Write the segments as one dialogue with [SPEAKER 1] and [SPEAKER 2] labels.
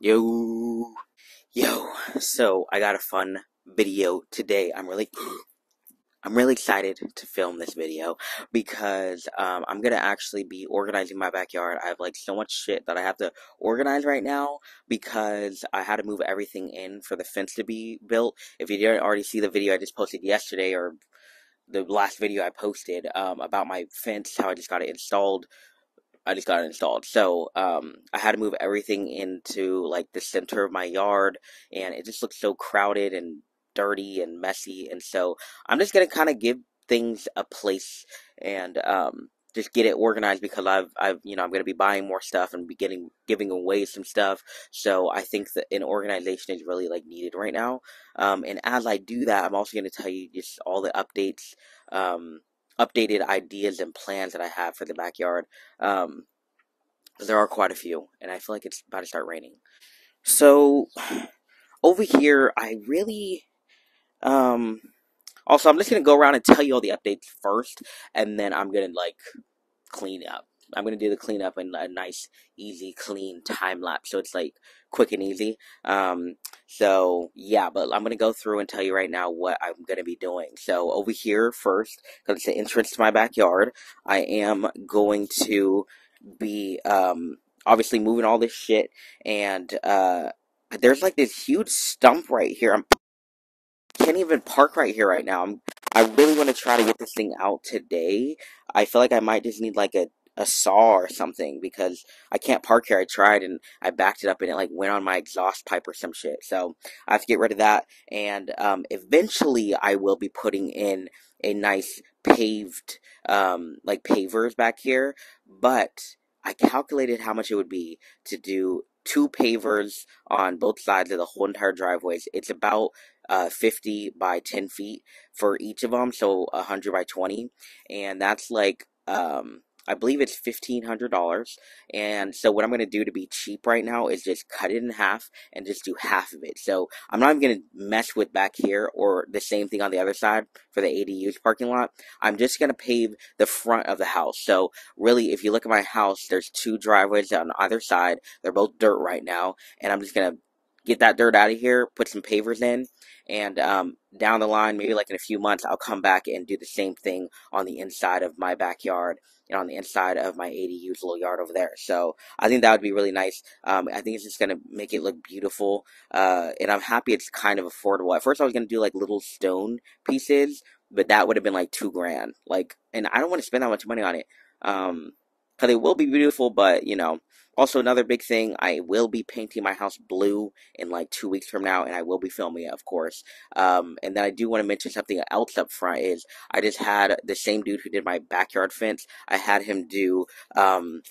[SPEAKER 1] Yo, yo. So I got a fun video today. I'm really, I'm really excited to film this video because um, I'm gonna actually be organizing my backyard. I have like so much shit that I have to organize right now because I had to move everything in for the fence to be built. If you didn't already see the video I just posted yesterday or the last video I posted um, about my fence, how I just got it installed I just got it installed. So um, I had to move everything into like the center of my yard, and it just looks so crowded and dirty and messy. And so I'm just gonna kind of give things a place and um, just get it organized because I've I've you know I'm gonna be buying more stuff and be getting giving away some stuff. So I think that an organization is really like needed right now. Um, and as I do that, I'm also gonna tell you just all the updates. Um, updated ideas and plans that I have for the backyard. Um, there are quite a few, and I feel like it's about to start raining. So over here, I really um. Also, I'm just gonna go around and tell you all the updates first, and then I'm gonna like clean up. I'm gonna do the cleanup in a nice, easy, clean time lapse, so it's like quick and easy. Um, so yeah, but I'm gonna go through and tell you right now what I'm gonna be doing. So over here first, because it's the entrance to my backyard, I am going to be um obviously moving all this shit, and uh, there's like this huge stump right here. I'm can't even park right here right now. I'm I really want to try to get this thing out today. I feel like I might just need like a a saw or something because I can't park here. I tried and I backed it up and it like went on my exhaust pipe or some shit. So I have to get rid of that. And um, eventually I will be putting in a nice paved, um, like pavers back here. But I calculated how much it would be to do two pavers on both sides of the whole entire driveways. It's about uh, 50 by 10 feet for each of them, so 100 by 20. And that's like um, I believe it's $1,500. And so what I'm going to do to be cheap right now is just cut it in half and just do half of it. So I'm not even going to mess with back here or the same thing on the other side for the ADU's parking lot. I'm just going to pave the front of the house. So really, if you look at my house, there's two driveways on either side. They're both dirt right now. And I'm just going to get that dirt out of here, put some pavers in, and um, down the line, maybe like in a few months, I'll come back and do the same thing on the inside of my backyard and on the inside of my 80 ADU's little yard over there. So I think that would be really nice. Um, I think it's just gonna make it look beautiful, uh, and I'm happy it's kind of affordable. At first, I was gonna do like little stone pieces, but that would have been like two grand. Like, and I don't want to spend that much money on it. Um, because it will be beautiful, but you know, also, another big thing, I will be painting my house blue in like two weeks from now, and I will be filming it, of course. Um, and then I do want to mention something else up front is I just had the same dude who did my backyard fence. I had him do um,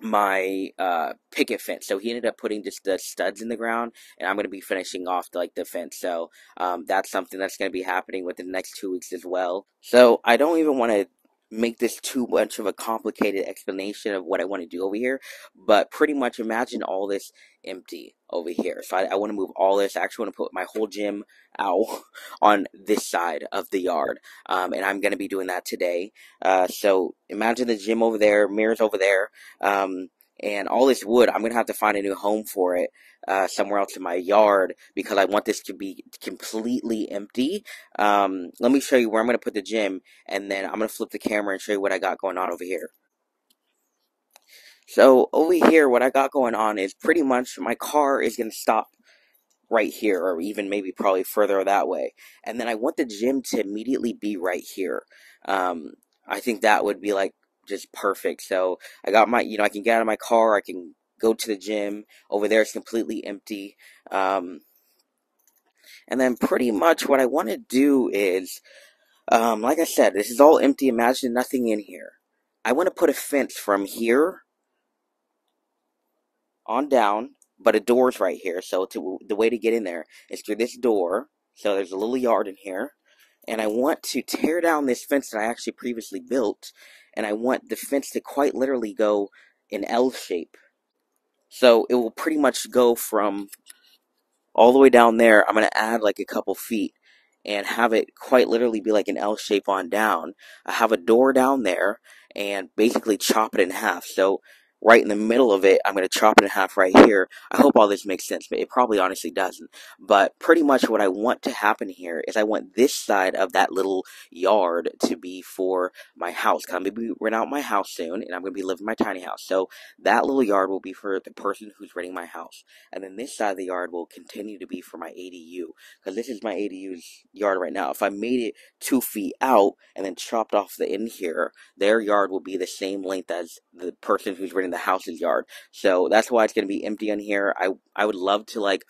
[SPEAKER 1] my uh, picket fence. So he ended up putting just the studs in the ground, and I'm going to be finishing off the, like the fence. So um, that's something that's going to be happening within the next two weeks as well. So I don't even want to make this too much of a complicated explanation of what I want to do over here, but pretty much imagine all this empty over here. So I, I want to move all this. I actually want to put my whole gym out on this side of the yard, um, and I'm going to be doing that today. Uh, so imagine the gym over there, mirrors over there. Um, and all this wood, I'm gonna have to find a new home for it uh, somewhere else in my yard because I want this to be completely empty. Um, let me show you where I'm gonna put the gym, and then I'm gonna flip the camera and show you what I got going on over here. So over here, what I got going on is pretty much my car is gonna stop right here, or even maybe probably further that way, and then I want the gym to immediately be right here. Um, I think that would be like just perfect. So I got my, you know, I can get out of my car, I can go to the gym. Over there, it's completely empty. Um, and then pretty much what I want to do is, um, like I said, this is all empty. Imagine nothing in here. I want to put a fence from here on down, but a door's right here. So to, the way to get in there is through this door. So there's a little yard in here. And I want to tear down this fence that I actually previously built and I want the fence to quite literally go in L shape. So it will pretty much go from all the way down there. I'm going to add like a couple feet and have it quite literally be like an L shape on down. I have a door down there and basically chop it in half. So right in the middle of it, I'm going to chop it in half right here. I hope all this makes sense, but it probably honestly doesn't. But pretty much what I want to happen here is I want this side of that little yard to be for my house. I'm going to be renting out my house soon, and I'm going to be living in my tiny house. So that little yard will be for the person who's renting my house. And then this side of the yard will continue to be for my ADU. Because this is my ADU's yard right now. If I made it two feet out and then chopped off the end here, their yard will be the same length as the person who's renting the house's yard. So that's why it's going to be empty in here. I, I would love to like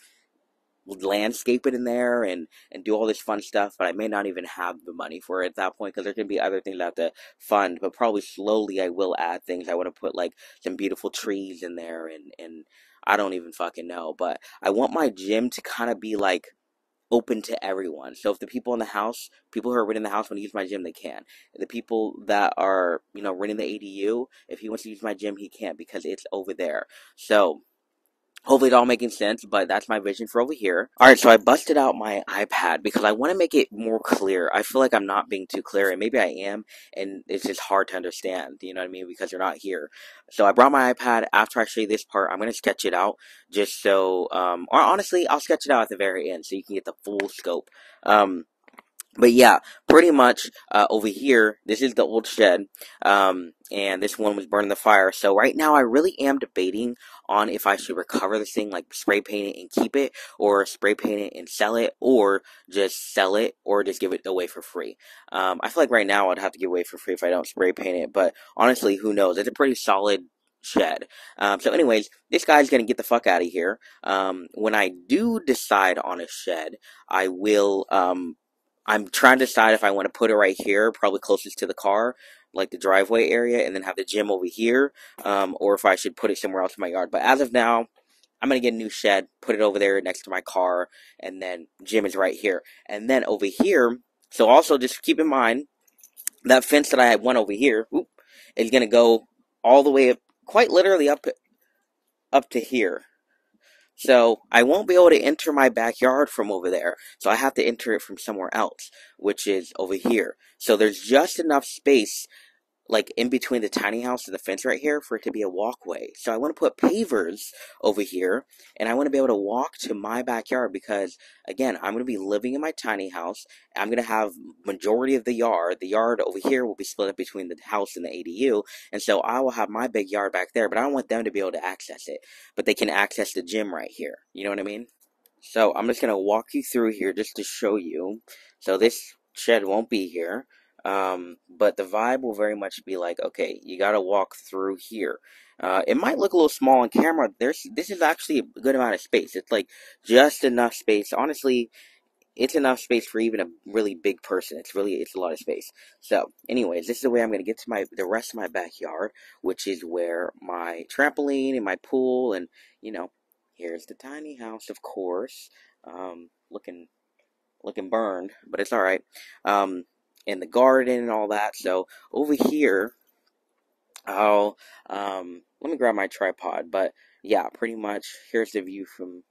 [SPEAKER 1] landscape it in there and and do all this fun stuff but i may not even have the money for it at that point because there's to be other things i have to fund but probably slowly i will add things i want to put like some beautiful trees in there and and i don't even fucking know but i want my gym to kind of be like open to everyone. So if the people in the house, people who are renting the house want to use my gym, they can. The people that are, you know, renting the ADU, if he wants to use my gym, he can't because it's over there. So Hopefully it's all making sense, but that's my vision for over here. Alright, so I busted out my iPad because I want to make it more clear. I feel like I'm not being too clear, and maybe I am, and it's just hard to understand, you know what I mean, because you're not here. So I brought my iPad. After I show you this part, I'm going to sketch it out, just so, um, or honestly, I'll sketch it out at the very end so you can get the full scope. Um, but yeah, pretty much uh, over here, this is the old shed, um, and this one was burning the fire. So right now, I really am debating on if I should recover this thing, like spray paint it and keep it, or spray paint it and sell it, or just sell it, or just give it away for free. Um, I feel like right now I'd have to give away for free if I don't spray paint it, but honestly, who knows? It's a pretty solid shed. Um, so, anyways, this guy's gonna get the fuck out of here. Um, when I do decide on a shed, I will um I'm trying to decide if I want to put it right here, probably closest to the car, like the driveway area, and then have the gym over here, um, or if I should put it somewhere else in my yard. But as of now, I'm gonna get a new shed, put it over there next to my car, and then gym is right here. And then over here, so also just keep in mind that fence that I had one over here whoop, is gonna go all the way up, quite literally up up to here. So I won't be able to enter my backyard from over there. So I have to enter it from somewhere else, which is over here. So there's just enough space like in between the tiny house and the fence right here for it to be a walkway. So I want to put pavers over here and I want to be able to walk to my backyard because again, I'm going to be living in my tiny house. I'm going to have majority of the yard. The yard over here will be split up between the house and the ADU. And so I will have my big yard back there, but I don't want them to be able to access it. But they can access the gym right here. You know what I mean? So I'm just going to walk you through here just to show you. So this shed won't be here. Um, but the vibe will very much be like, okay, you got to walk through here. Uh, it might look a little small on camera. There's this is actually a good amount of space. It's like just enough space. Honestly, it's enough space for even a really big person. It's really it's a lot of space. So, anyways, this is the way I'm gonna get to my the rest of my backyard, which is where my trampoline and my pool and you know, here's the tiny house, of course. Um, looking looking burned, but it's all right. Um, in the garden and all that. So over here, I'll um, let me grab my tripod. But yeah, pretty much here's the view from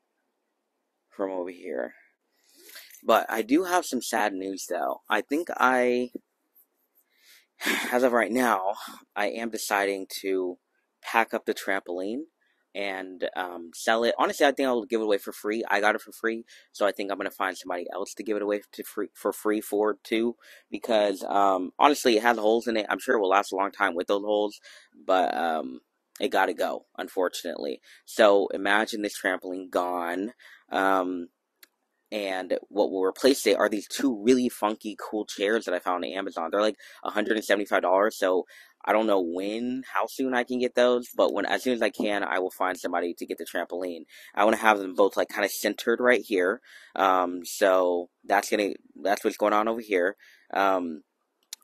[SPEAKER 1] from over here. But I do have some sad news though. I think I, as of right now, I am deciding to pack up the trampoline and um, sell it. Honestly, I think I'll give it away for free. I got it for free, so I think I'm gonna find somebody else to give it away to free for free for too. Because um, honestly, it has holes in it. I'm sure it will last a long time with those holes, but um, it got to go, unfortunately. So imagine this trampoline gone. Um, and what will replace it are these two really funky, cool chairs that I found on Amazon. They're like $175, so I don't know when, how soon I can get those, but when as soon as I can, I will find somebody to get the trampoline. I want to have them both like kind of centered right here. Um, so that's gonna that's what's going on over here. Um,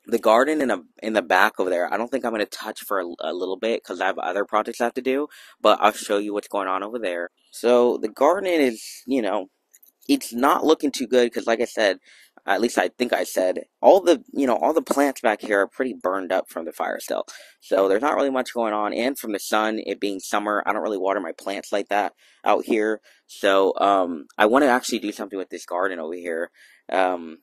[SPEAKER 1] the garden in a in the back over there. I don't think I'm gonna touch for a, a little bit because I have other projects I have to do. But I'll show you what's going on over there. So the garden is, you know, it's not looking too good because, like I said, at least I think I said, all the, you know, all the plants back here are pretty burned up from the fire still. So there's not really much going on. And from the sun, it being summer, I don't really water my plants like that out here. So, um, I want to actually do something with this garden over here. Um,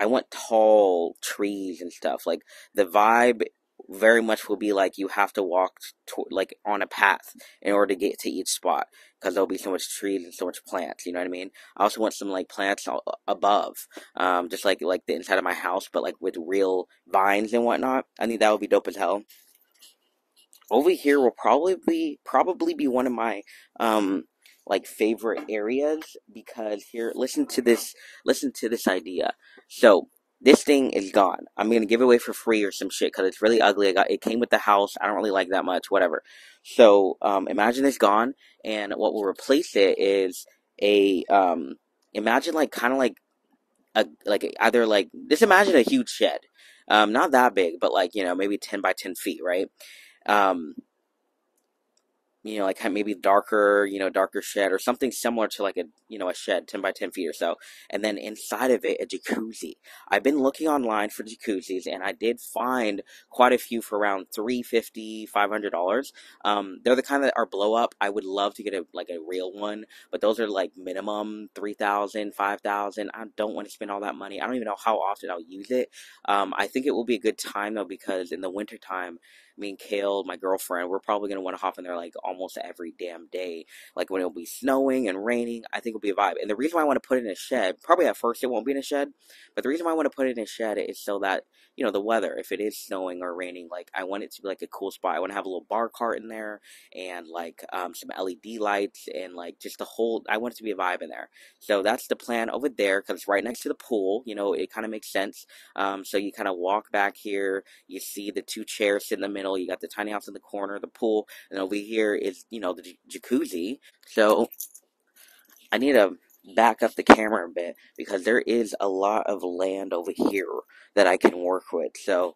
[SPEAKER 1] I want tall trees and stuff. Like, the vibe very much will be like you have to walk to, like on a path in order to get to each spot because there'll be so much trees and so much plants. You know what I mean? I also want some like plants above, um, just like like the inside of my house, but like with real vines and whatnot. I think that would be dope as hell over here will probably be probably be one of my um like favorite areas because here listen to this listen to this idea so this thing is gone. I'm gonna give it away for free or some shit because it's really ugly. I got it came with the house. I don't really like that much whatever. So um imagine it's gone and what will replace it is a um imagine like kind of like a like either like just imagine a huge shed. Um not that big but like you know maybe 10 by 10 feet right? Um, you know, like maybe darker, you know, darker shed or something similar to like a, you know, a shed 10 by 10 feet or so. And then inside of it, a jacuzzi. I've been looking online for jacuzzis and I did find quite a few for around 350 $500. Um, they're the kind that are blow up. I would love to get a, like a real one, but those are like minimum 3000 5000 I don't want to spend all that money. I don't even know how often I'll use it. Um, I think it will be a good time though because in the wintertime, me and Kale, my girlfriend, we're probably gonna want to hop in there like almost every damn day. Like when it'll be snowing and raining, I think it'll be a vibe. And the reason why I want to put it in a shed, probably at first it won't be in a shed, but the reason why I want to put it in a shed is so that you know the weather, if it is snowing or raining, like I want it to be like a cool spot. I want to have a little bar cart in there and like um, some LED lights and like just the whole. I want it to be a vibe in there. So that's the plan over there because it's right next to the pool. You know, it kind of makes sense. Um, so you kind of walk back here, you see the two chairs sitting in the middle middle. You got the tiny house in the corner, the pool, and over here is you know the j- jacuzzi. So I need to back up the camera a bit because there is a lot of land over here that I can work with. So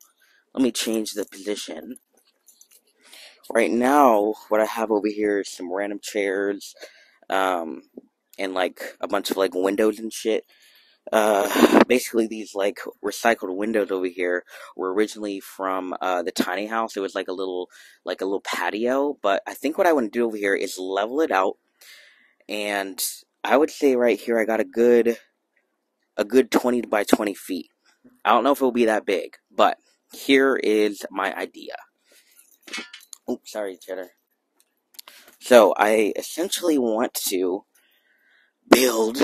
[SPEAKER 1] let me change the position. Right now, what I have over here is some random chairs, um, and like a bunch of like windows and shit uh, basically these like recycled windows over here were originally from uh, the tiny house. It was like a little like a little patio, but I think what I want to do over here is level it out, and I would say right here I got a good a good twenty by twenty feet. I don't know if it will be that big, but here is my idea. Oops, sorry, Cheddar. So I essentially want to build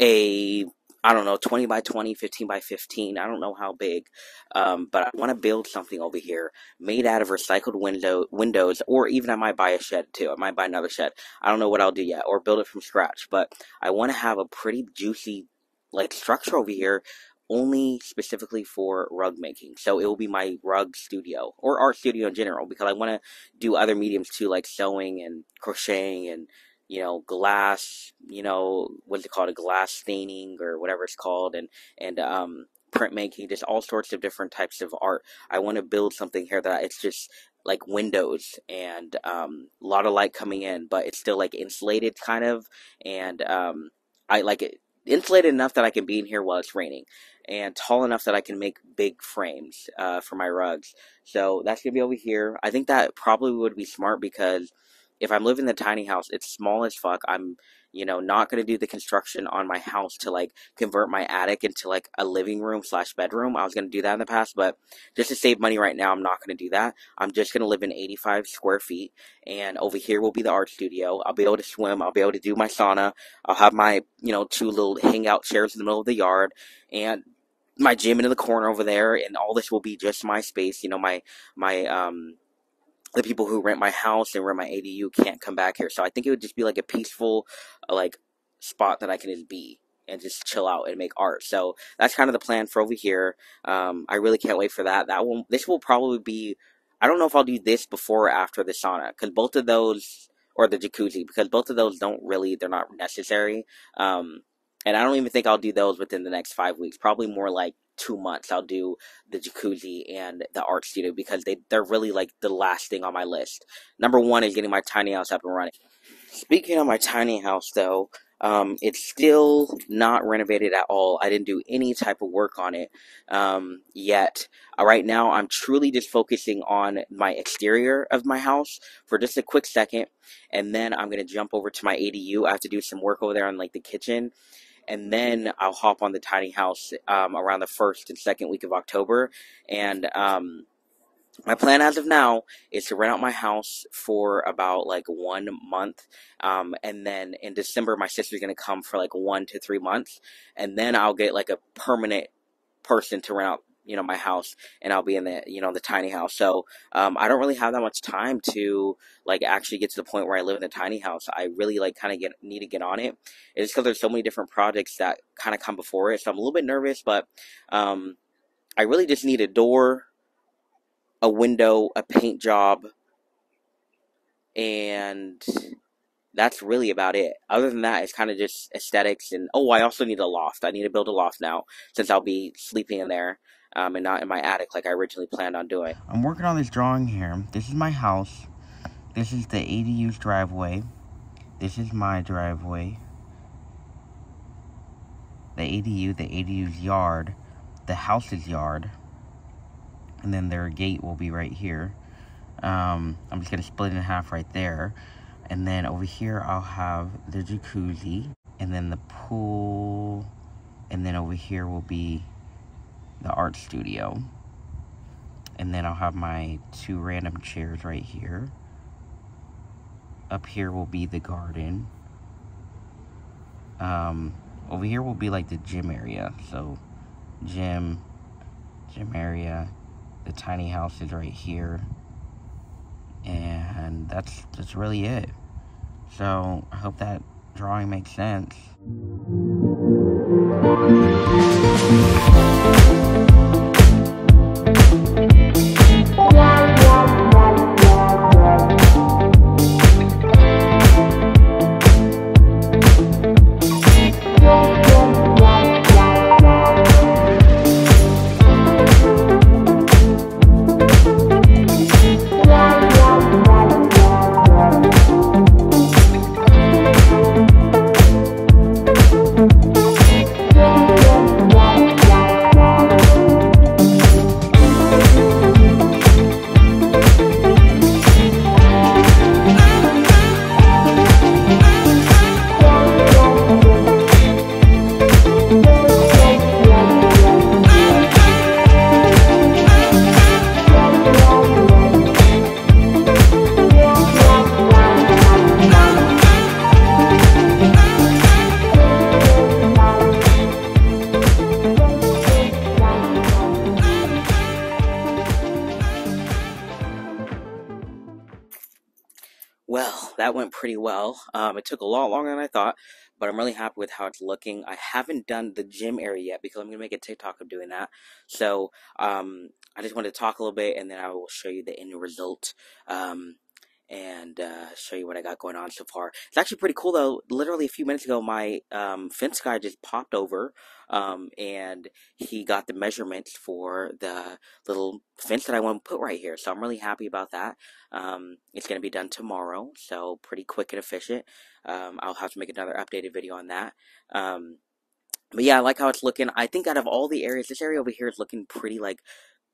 [SPEAKER 1] a I don't know, 20 by 20, 15 by 15. I don't know how big. Um, but I want to build something over here made out of recycled window windows, or even I might buy a shed too. I might buy another shed. I don't know what I'll do yet, or build it from scratch. But I want to have a pretty juicy like structure over here only specifically for rug making. So it will be my rug studio or art studio in general because I want to do other mediums too, like sewing and crocheting and you know, glass, you know, what's it called, a glass staining or whatever it's called, and and um, printmaking, just all sorts of different types of art. I want to build something here that it's just like windows and um, a lot of light coming in, but it's still like insulated kind of, and um, I like it insulated enough that I can be in here while it's raining, and tall enough that I can make big frames uh, for my rugs. So that's gonna be over here. I think that probably would be smart because if I'm living in the tiny house, it's small as fuck. I'm, you know, not gonna do the construction on my house to like convert my attic into like a living room slash bedroom. I was gonna do that in the past, but just to save money right now, I'm not gonna do that. I'm just gonna live in 85 square feet, and over here will be the art studio. I'll be able to swim. I'll be able to do my sauna. I'll have my, you know, two little hangout chairs in the middle of the yard, and my gym in the corner over there, and all this will be just my space. You know, my my um the people who rent my house and rent my ADU can't come back here. So I think it would just be like a peaceful, uh, like spot that I can just be and just chill out and make art. So that's kind of the plan for over here. Um, I really can't wait for that. That will this will probably be. I don't know if I'll do this before or after the sauna because both of those or the jacuzzi because both of those don't really they're not necessary. Um, and I don't even think I'll do those within the next five weeks. Probably more like two months I'll do the jacuzzi and the art studio because they they're really like the last thing on my list. Number one is getting my tiny house up and running. Speaking of my tiny house though, um, it's still not renovated at all. I didn't do any type of work on it um, yet. Uh, right now, I'm truly just focusing on my exterior of my house for just a quick second, and then I'm gonna jump over to my ADU. I have to do some work over there on like the kitchen and then I'll hop on the tiny house um, around the first and second week of October, and um, my plan as of now is to rent out my house for about like one month. Um, and then in december my sister's going to come for like one to three months. And then i'll get like a permanent person to rent out you know my house and i'll be in the you know the tiny house so um, i don't really have that much time to like actually get to the point where i live in the tiny house i really like kind of get need to get on it it's because there's so many different projects that kind of come before it so i'm a little bit nervous but um, i really just need a door a window, a paint job, and that's really about it. Other than that, it's kind of just aesthetics. And oh, I also need a loft. I need to build a loft now since I'll be sleeping in there um, and not in my attic like I originally planned on doing. I'm working on this drawing here. This is my house. This is the ADU's driveway. This is my driveway. The ADU, the ADU's yard, the house's yard and then their gate will be right here. Um, I'm just going to split it in half right there. And then over here, I'll have the jacuzzi, and then the pool, and then over here will be the art studio. And then I'll have my two random chairs right here. Up here will be the garden. Um, over here will be like the gym area. So, gym, gym area, the tiny house is right here and that's that's really it so i hope that drawing makes sense that went pretty well. Um, it took a lot longer than I thought, but I'm really happy with how it's looking. I haven't done the gym area yet because I'm gonna make a TikTok of doing that. So um, I just wanted to talk a little bit, and then I will show you the end result. Um, and uh, show you what I got going on so far. It's actually pretty cool though. Literally a few minutes ago, my um, fence guy just popped over, um, and he got the measurements for the little fence that I want to put right here. So I'm really happy about that. Um, it's going to be done tomorrow, so pretty quick and efficient. Um, I'll have to make another updated video on that. Um, but yeah, I like how it's looking. I think out of all the areas, this area over here is looking pretty like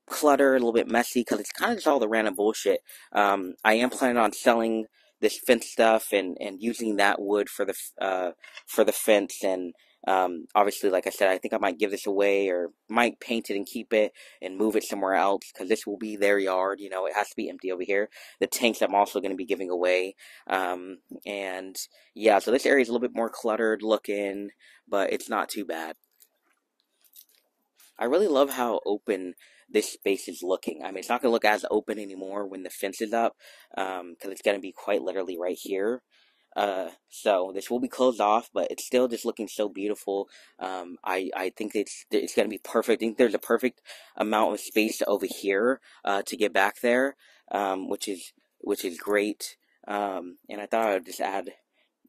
[SPEAKER 1] clutter, a little bit messy, because it's kind of just all the random bullshit. Um, I am planning on selling this fence stuff and, and using that wood for the uh, for the fence and um, obviously like I said I think I might give this away or might paint it and keep it and move it somewhere else because this will be their yard you know it has to be empty over here the tanks I'm also going to be giving away um, and yeah so this area is a little bit more cluttered looking but it's not too bad I really love how open this space is looking. I mean, it's not going to look as open anymore when the fence is up, because um, it's going to be quite literally right here. Uh, so this will be closed off, but it's still just looking so beautiful. Um, I, I think it's, it's gonna be perfect. I think there's a perfect amount of space over here, uh, to get back there, um, which is, which is great. Um, and I thought I would just add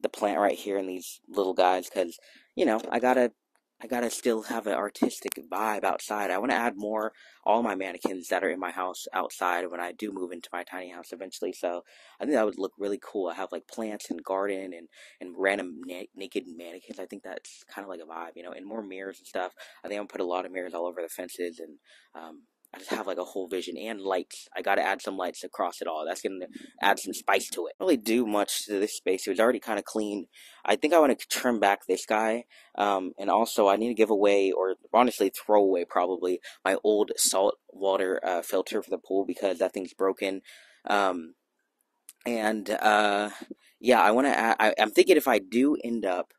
[SPEAKER 1] the plant right here and these little guys, cause, you know, I gotta I gotta still have an artistic vibe outside. I want to add more all my mannequins that are in my house outside when I do move into my tiny house eventually. So I think that would look really cool. I have like plants and garden and and random na- naked mannequins. I think that's kind of like a vibe, you know, and more mirrors and stuff. I think I'm gonna put a lot of mirrors all over the fences and um, I just have like a whole vision and lights. I gotta add some lights across it all. That's gonna add some spice to it. Really do much to this space. It was already kind of clean. I think I want to trim back this guy. Um, and also I need to give away, or honestly throw away probably, my old salt water uh, filter for the pool because that thing's broken. Um, and uh, yeah, I want to. I, I'm thinking if I do end up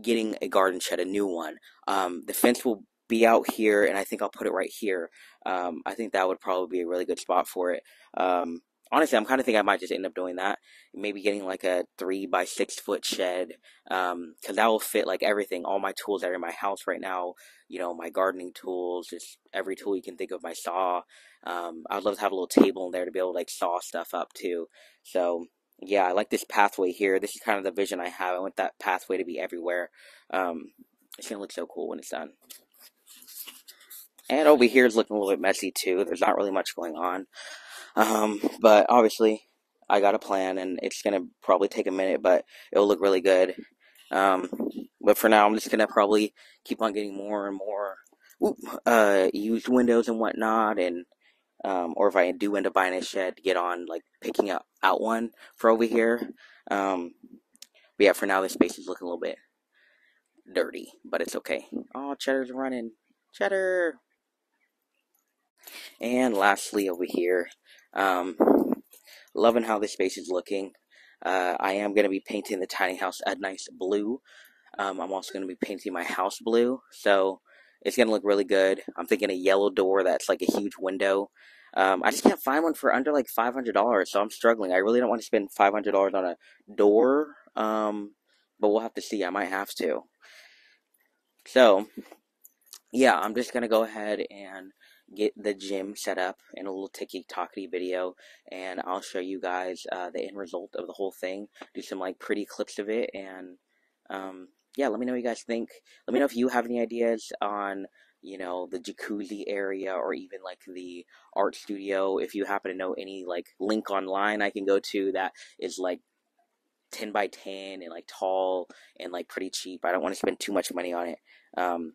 [SPEAKER 1] getting a garden shed, a new one, um, the fence will be out here, and I think I'll put it right here. Um, I think that would probably be a really good spot for it. Um, honestly, I'm kind of thinking I might just end up doing that. Maybe getting like a three by six foot shed, um, cause that will fit like everything, all my tools that are in my house right now. You know, my gardening tools, just every tool you can think of. My saw. Um, I'd love to have a little table in there to be able to like saw stuff up too. So yeah, I like this pathway here. This is kind of the vision I have. I want that pathway to be everywhere. Um, it's gonna look so cool when it's done. And over here is looking a little bit messy too. There's not really much going on. Um, but obviously, I got a plan, and it's gonna probably take a minute, but it'll look really good. Um, but for now, I'm just gonna probably keep on getting more and more uh, used windows and whatnot, and um, or if I do end up buying a shed, get on like picking out, out one for over here. Um, but yeah, for now, this space is looking a little bit dirty, but it's okay. Oh, Cheddar's running. Cheddar! And lastly, over here, um, loving how this space is looking. Uh, I am going to be painting the tiny house a nice blue. Um, I'm also going to be painting my house blue, so it's going to look really good. I'm thinking a yellow door that's like a huge window. Um, I just can't find one for under like $500, so I'm struggling. I really don't want to spend $500 on a door, um, but we'll have to see. I might have to. So, yeah, I'm just going to go ahead and get the gym set up in a little ticky talky video and I'll show you guys uh, the end result of the whole thing do some like pretty clips of it and um, yeah let me know what you guys think. Let me know if you have any ideas on you know the jacuzzi area or even like the art studio. If you happen to know any like link online I can go to that is like 10 by 10 and like tall and like pretty cheap. I don't want to spend too much money on it. Um,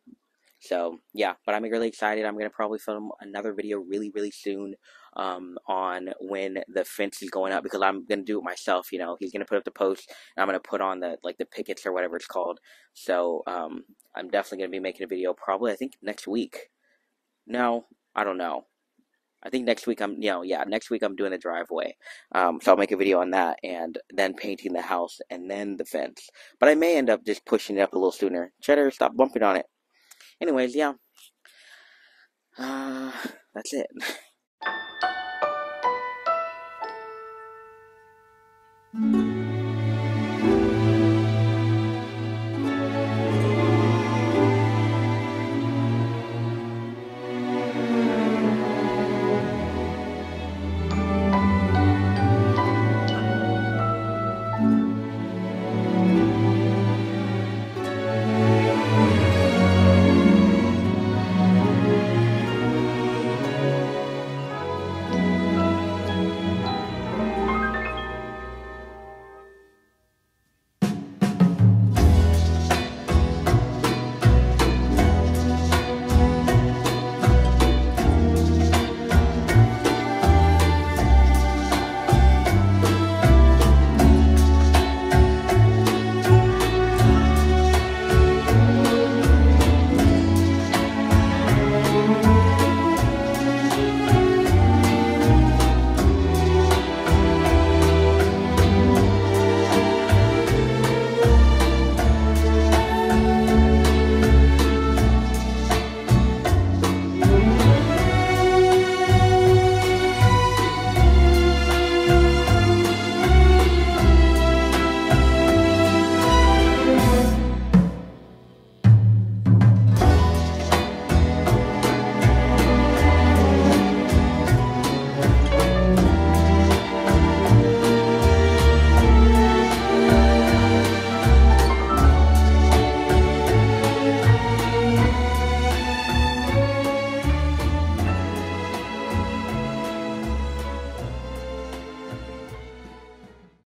[SPEAKER 1] so yeah, but I'm really excited. I'm gonna probably film another video really, really soon um, on when the fence is going up because I'm gonna do it myself. You know, he's gonna put up the post, and I'm gonna put on the like the pickets or whatever it's called. So um, I'm definitely gonna be making a video probably I think next week. No, I don't know. I think next week I'm, you know, yeah, next week I'm doing the driveway. Um, so I'll make a video on that and then painting the house and then the fence. But I may end up just pushing it up a little sooner. Cheddar, stop bumping on it. Anyways, yeah. Uh, that's it.